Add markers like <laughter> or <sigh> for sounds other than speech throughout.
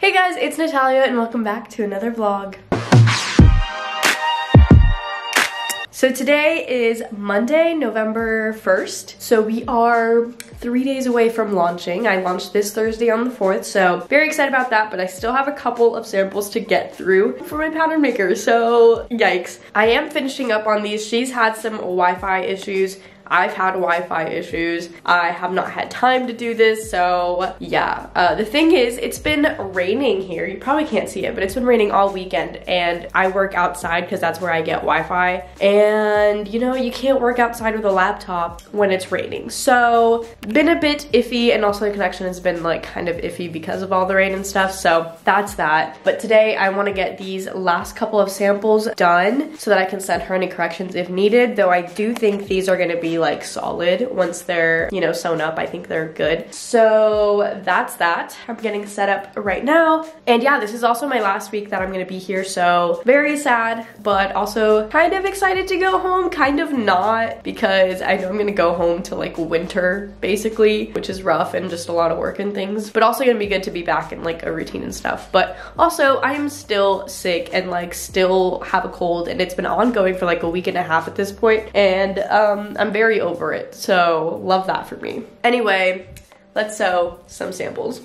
Hey guys, it's Natalia and welcome back to another vlog. So today is Monday, November 1st. So we are three days away from launching. I launched this Thursday on the 4th, so very excited about that, but I still have a couple of samples to get through for my pattern maker, so yikes. I am finishing up on these. She's had some Wi-Fi issues. I've had Wi-Fi issues. I have not had time to do this, so yeah. Uh, the thing is, it's been raining here. You probably can't see it, but it's been raining all weekend, and I work outside because that's where I get Wi-Fi. And you know, you can't work outside with a laptop when it's raining. So, been a bit iffy, and also the connection has been like kind of iffy because of all the rain and stuff, so that's that. But today, I wanna get these last couple of samples done so that I can send her any corrections if needed, though I do think these are gonna be like solid once they're, you know, sewn up. I think they're good. So that's that. I'm getting set up right now. And yeah, this is also my last week that I'm gonna be here. So very sad, but also kind of excited to go home. Kind of not because I know I'm gonna go home to like winter basically, which is rough and just a lot of work and things, but also gonna be good to be back in like a routine and stuff. But also I am still sick and like still have a cold and it's been ongoing for like a week and a half at this point and um, I'm very over it. So love that for me. Anyway, let's sew some samples.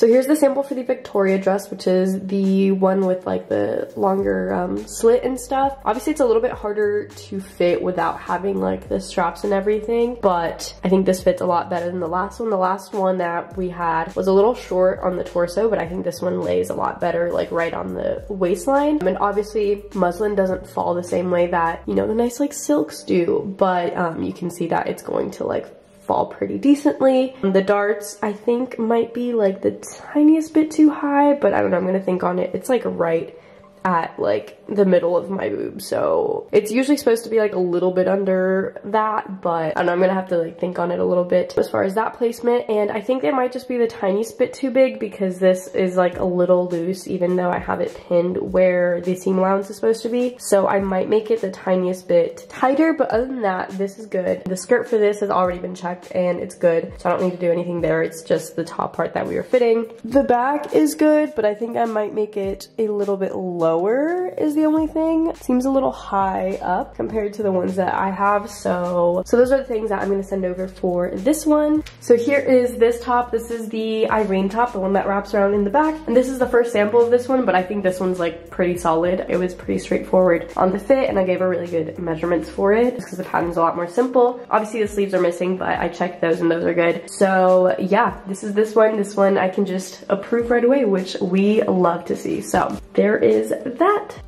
So here's the sample for the Victoria dress, which is the one with like the longer um, slit and stuff. Obviously it's a little bit harder to fit without having like the straps and everything, but I think this fits a lot better than the last one. The last one that we had was a little short on the torso, but I think this one lays a lot better like right on the waistline. And obviously muslin doesn't fall the same way that, you know, the nice like silks do, but um, you can see that it's going to like fall pretty decently. The darts I think might be like the tiniest bit too high, but I don't know, I'm gonna think on it. It's like right at like the middle of my boob so it's usually supposed to be like a little bit under that but I know, I'm gonna have to like think on it a little bit as far as that placement and I think it might just be the tiniest bit too big because this is like a little loose even though I have it pinned where the seam allowance is supposed to be so I might make it the tiniest bit tighter but other than that this is good. The skirt for this has already been checked and it's good so I don't need to do anything there it's just the top part that we were fitting. The back is good but I think I might make it a little bit low lower is the only thing. Seems a little high up compared to the ones that I have. So, so those are the things that I'm gonna send over for this one. So here is this top. This is the Irene top, the one that wraps around in the back. And this is the first sample of this one, but I think this one's like pretty solid. It was pretty straightforward on the fit and I gave her really good measurements for it just because the pattern's a lot more simple. Obviously the sleeves are missing, but I checked those and those are good. So yeah, this is this one. This one I can just approve right away, which we love to see. So there is that.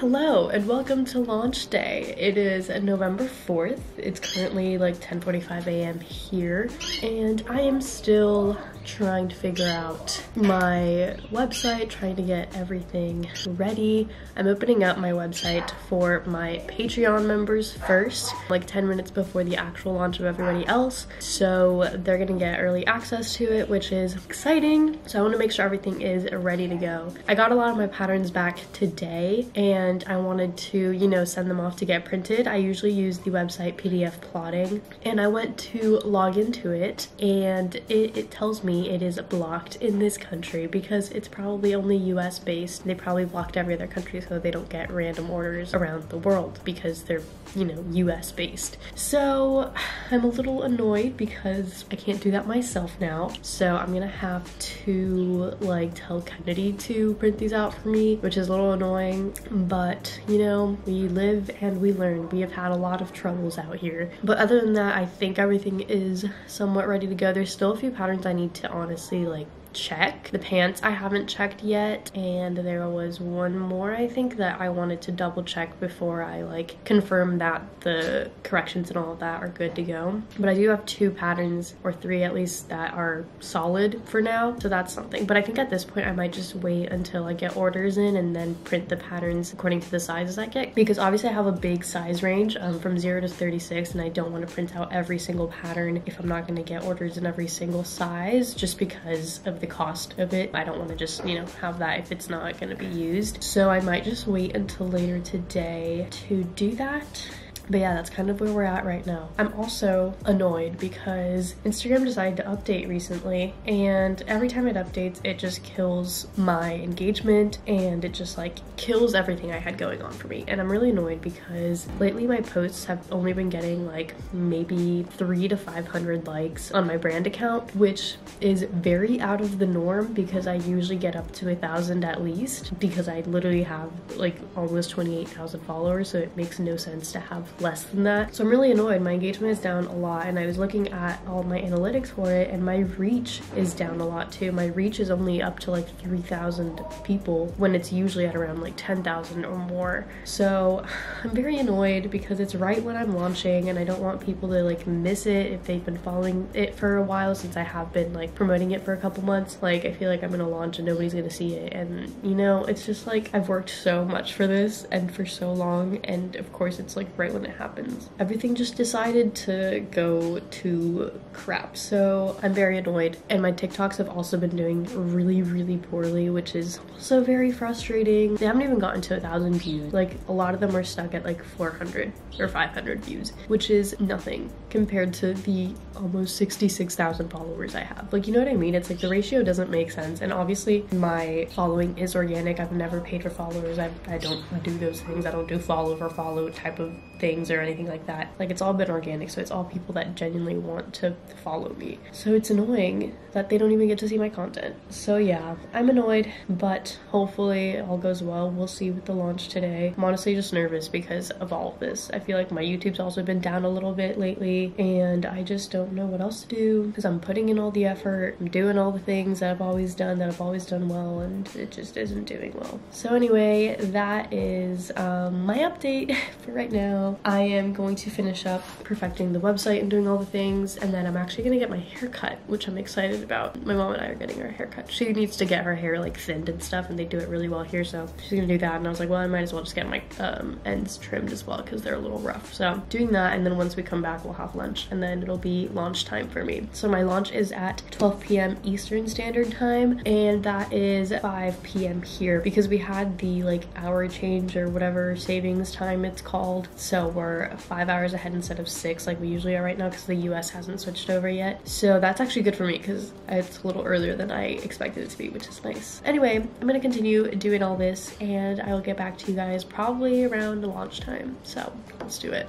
Hello and welcome to launch day. It is November 4th. It's currently like 10:45 a.m. here and I am still trying to figure out my website, trying to get everything ready. I'm opening up my website for my Patreon members first, like 10 minutes before the actual launch of everybody else. So they're gonna get early access to it, which is exciting. So I wanna make sure everything is ready to go. I got a lot of my patterns back today and I wanted to, you know, send them off to get printed. I usually use the website PDF plotting and I went to log into it and it, it tells me it is blocked in this country because it's probably only US based. They probably blocked every other country so they don't get random orders around the world because they're, you know, US based. So I'm a little annoyed because I can't do that myself now. So I'm gonna have to like tell Kennedy to print these out for me, which is a little annoying, but you know, we live and we learn. We have had a lot of troubles out here. But other than that, I think everything is somewhat ready to go. There's still a few patterns I need to honestly like check. The pants I haven't checked yet and there was one more I think that I wanted to double check before I like confirm that the corrections and all of that are good to go. But I do have two patterns or three at least that are solid for now so that's something. But I think at this point I might just wait until I get orders in and then print the patterns according to the sizes I get because obviously I have a big size range um, from 0 to 36 and I don't want to print out every single pattern if I'm not going to get orders in every single size just because of the the cost of it. I don't want to just, you know, have that if it's not going to be used. So I might just wait until later today to do that. But yeah, that's kind of where we're at right now. I'm also annoyed because Instagram decided to update recently and every time it updates, it just kills my engagement and it just like kills everything I had going on for me. And I'm really annoyed because lately my posts have only been getting like maybe three to 500 likes on my brand account, which is very out of the norm because I usually get up to a thousand at least because I literally have like almost 28,000 followers. So it makes no sense to have less than that. So I'm really annoyed. My engagement is down a lot and I was looking at all my analytics for it and my reach is down a lot too. My reach is only up to like 3,000 people when it's usually at around like 10,000 or more. So <sighs> I'm very annoyed because it's right when I'm launching and I don't want people to like miss it if they've been following it for a while since I have been like promoting it for a couple months. Like I feel like I'm gonna launch and nobody's gonna see it and you know it's just like I've worked so much for this and for so long and of course it's like right it happens. Everything just decided to go to crap. So I'm very annoyed. And my TikToks have also been doing really, really poorly, which is also very frustrating. They haven't even gotten to a thousand views. Like a lot of them are stuck at like 400 or 500 views, which is nothing compared to the almost 66,000 followers I have. Like, you know what I mean? It's like the ratio doesn't make sense. And obviously my following is organic. I've never paid for followers. I, I don't do those things. I don't do follow for follow type of things or anything like that. Like it's all been organic, so it's all people that genuinely want to follow me. So it's annoying that they don't even get to see my content. So yeah, I'm annoyed, but hopefully all goes well. We'll see with the launch today. I'm honestly just nervous because of all of this. I feel like my YouTube's also been down a little bit lately and I just don't know what else to do because I'm putting in all the effort. I'm doing all the things that I've always done that I've always done well and it just isn't doing well. So anyway, that is um, my update <laughs> for right now. I am going to finish up perfecting the website and doing all the things and then I'm actually gonna get my hair cut, which I'm excited about. My mom and I are getting her hair cut. She needs to get her hair like thinned and stuff and they do it really well here so she's gonna do that and I was like well I might as well just get my um, ends trimmed as well because they're a little rough. So doing that and then once we come back we'll have lunch and then it'll be launch time for me. So my launch is at 12 p.m. Eastern Standard Time and that is 5 p.m. here because we had the like hour change or whatever savings time it's called. So we're five hours ahead instead of six like we usually are right now because the US hasn't switched over yet. So that's actually good for me because it's a little earlier than I expected it to be, which is nice. Anyway, I'm gonna continue doing all this and I will get back to you guys probably around launch time. So let's do it.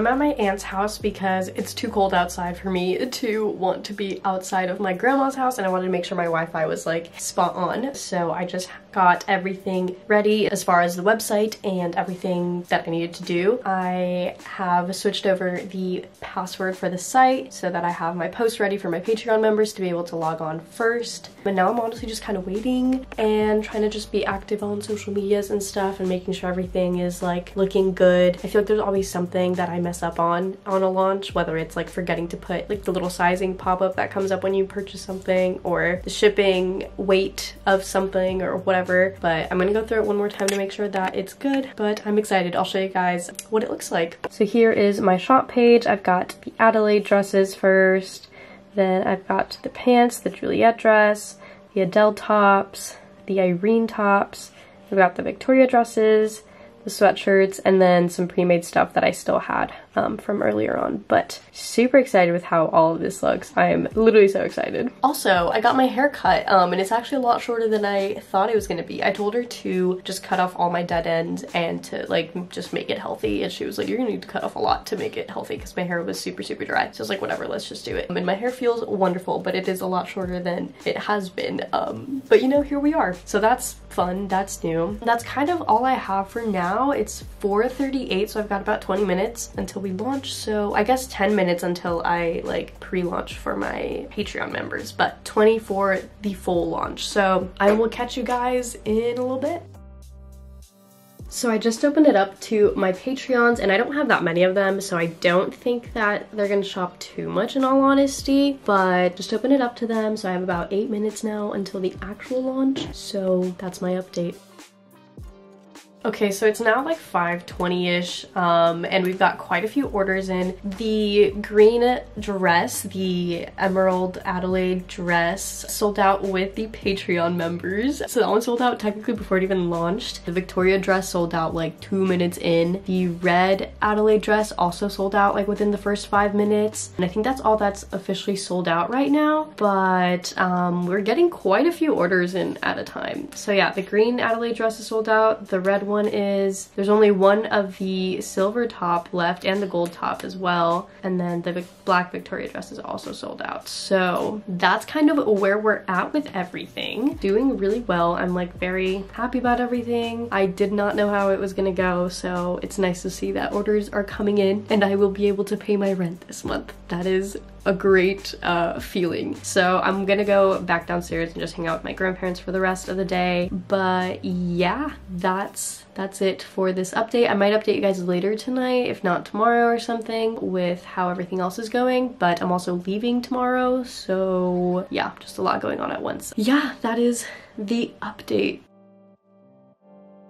I'm at my aunt's house because it's too cold outside for me to want to be outside of my grandma's house and I wanted to make sure my Wi-Fi was like spot on. So I just got everything ready as far as the website and everything that I needed to do. I have switched over the password for the site so that I have my post ready for my Patreon members to be able to log on first. But now I'm honestly just kind of waiting and trying to just be active on social medias and stuff and making sure everything is like looking good. I feel like there's always something that I mess up on on a launch, whether it's like forgetting to put like the little sizing pop-up that comes up when you purchase something or the shipping weight of something or whatever whatever. But I'm gonna go through it one more time to make sure that it's good. But I'm excited. I'll show you guys what it looks like. So here is my shop page. I've got the Adelaide dresses first. Then I've got the pants, the Juliet dress, the Adele tops, the Irene tops. I've got the Victoria dresses, the sweatshirts, and then some pre-made stuff that I still had um, from earlier on. But super excited with how all of this looks. I am literally so excited. Also, I got my hair cut um, and it's actually a lot shorter than I thought it was gonna be. I told her to just cut off all my dead ends and to like just make it healthy. And she was like, you're gonna need to cut off a lot to make it healthy because my hair was super, super dry. So I was like, whatever, let's just do it. And my hair feels wonderful, but it is a lot shorter than it has been. Um, but you know, here we are. So that's fun, that's new. That's kind of all I have for now. It's 4.38, so I've got about 20 minutes until we launch. So I guess 10 minutes until I like pre-launch for my Patreon members, but 20 for the full launch. So I will catch you guys in a little bit. So I just opened it up to my Patreons and I don't have that many of them so I don't think that they're gonna shop too much in all honesty but just open it up to them so I have about eight minutes now until the actual launch so that's my update. Okay, so it's now like 5.20ish, um, and we've got quite a few orders in. The green dress, the Emerald Adelaide dress, sold out with the Patreon members. So that one sold out technically before it even launched. The Victoria dress sold out like two minutes in. The red Adelaide dress also sold out like within the first five minutes. And I think that's all that's officially sold out right now, but um, we're getting quite a few orders in at a time. So yeah, the green Adelaide dress is sold out. The red one is there's only one of the silver top left and the gold top as well and then the black Victoria dress is also sold out. So that's kind of where we're at with everything. Doing really well. I'm like very happy about everything. I did not know how it was gonna go so it's nice to see that orders are coming in and I will be able to pay my rent this month. That is a great uh, feeling. So I'm gonna go back downstairs and just hang out with my grandparents for the rest of the day. But yeah, that's that's it for this update. I might update you guys later tonight, if not tomorrow or something, with how everything else is going. But I'm also leaving tomorrow, so yeah, just a lot going on at once. Yeah, that is the update.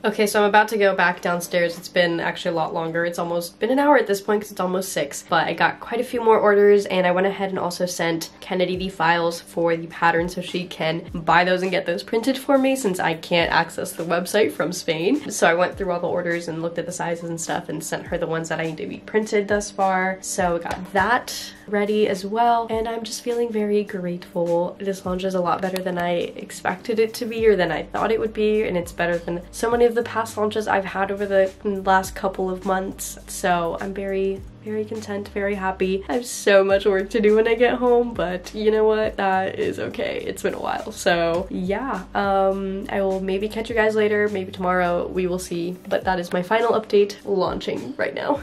Okay, so I'm about to go back downstairs. It's been actually a lot longer. It's almost been an hour at this point because it's almost six. But I got quite a few more orders and I went ahead and also sent Kennedy the files for the pattern so she can buy those and get those printed for me since I can't access the website from Spain. So I went through all the orders and looked at the sizes and stuff and sent her the ones that I need to be printed thus far. So we got that ready as well and I'm just feeling very grateful. This launch is a lot better than I expected it to be or than I thought it would be and it's better than so many of the past launches I've had over the last couple of months. So I'm very, very content, very happy. I have so much work to do when I get home, but you know what? That is okay. It's been a while. So yeah, um, I will maybe catch you guys later, maybe tomorrow, we will see. But that is my final update launching right now.